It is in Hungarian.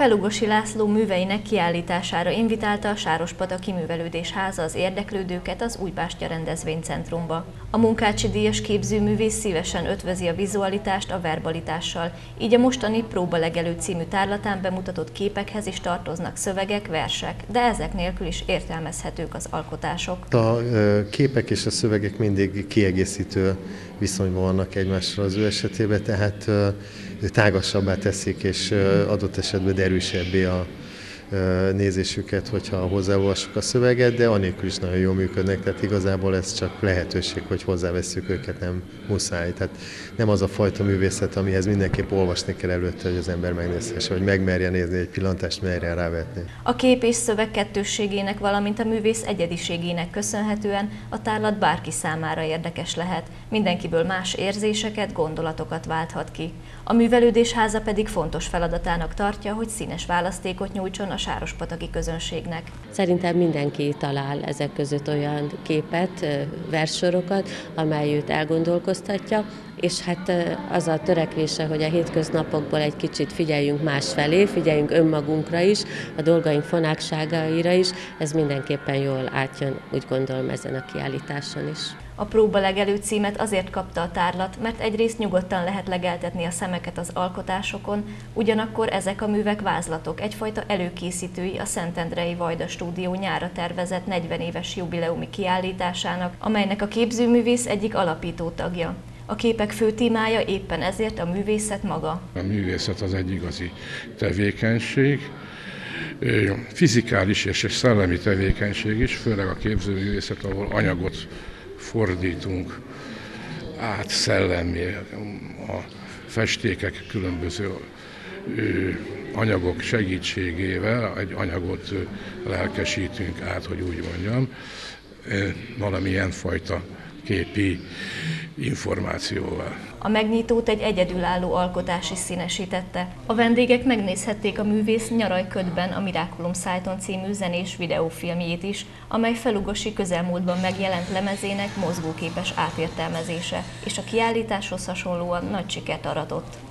Felugosi László műveinek kiállítására invitálta a Sárospataki Művelődés Háza az érdeklődőket az Újbástya Rendezvénycentrumba. A Munkácsi Díjas képzőművész szívesen ötvözi a vizualitást a verbalitással, így a mostani Próba legelő című tárlatán bemutatott képekhez is tartoznak szövegek, versek, de ezek nélkül is értelmezhetők az alkotások. A képek és a szövegek mindig kiegészítő viszonyban vannak egymással az ő esetében, tehát tágasabbá teszik, és adott esetben erősebbé a nézésüket, hogyha hozzáolvassuk a szöveget, de anélkül is nagyon jól működnek, tehát igazából ez csak lehetőség, hogy hozzáveszünk őket, nem muszáj. Tehát nem az a fajta művészet, amihez mindenképp olvasni kell előtte, hogy az ember megnézhesse, hogy megmerje nézni egy pillantást, merje rávetni. A kép és szöveg kettősségének, valamint a művész egyediségének köszönhetően a tárlat bárki számára érdekes lehet. Mindenkiből más érzéseket, gondolatokat válthat ki. A művelődés háza pedig fontos feladatának tartja, hogy színes választékot nyújtson a sárospataki közönségnek. Szerintem mindenki talál ezek között olyan képet, verssorokat, amely őt elgondolkoztatja, és hát az a törekvése, hogy a hétköznapokból egy kicsit figyeljünk más felé, figyeljünk önmagunkra is, a dolgaink fonákságaira is, ez mindenképpen jól átjön, úgy gondolom, ezen a kiállításon is. A próba legelő címet azért kapta a tárlat, mert egyrészt nyugodtan lehet legeltetni a szemeket az alkotásokon, ugyanakkor ezek a művek vázlatok, egyfajta előkészítői a Szentendrei Vajda stúdió nyára tervezett 40 éves jubileumi kiállításának, amelynek a képzőművész egyik alapító tagja. A képek fő témája éppen ezért a művészet maga. A művészet az egy igazi tevékenység, fizikális és szellemi tevékenység is, főleg a képzőművészet, ahol anyagot fordítunk át szellemi, a festékek különböző anyagok segítségével egy anyagot lelkesítünk át, hogy úgy mondjam, valamilyen fajta képi információval. A megnyitót egy egyedülálló alkotás is színesítette. A vendégek megnézhették a művész Nyarajködben a Miraculum Szájton című zenés videófilmjét is, amely felugosi közelmúltban megjelent lemezének mozgóképes átértelmezése, és a kiállításhoz hasonlóan nagy sikert aratott.